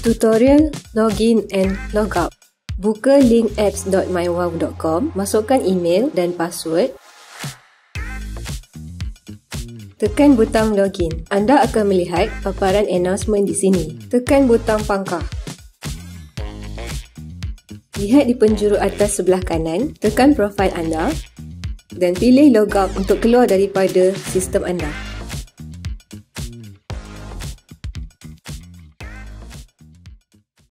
Tutorial Login and Logout Buka link apps.mywow.com, masukkan email dan password. Tekan butang login. Anda akan melihat paparan announcement di sini. Tekan butang pangkah. Lihat di penjuru atas sebelah kanan, tekan profil anda dan pilih logout untuk keluar daripada sistem anda.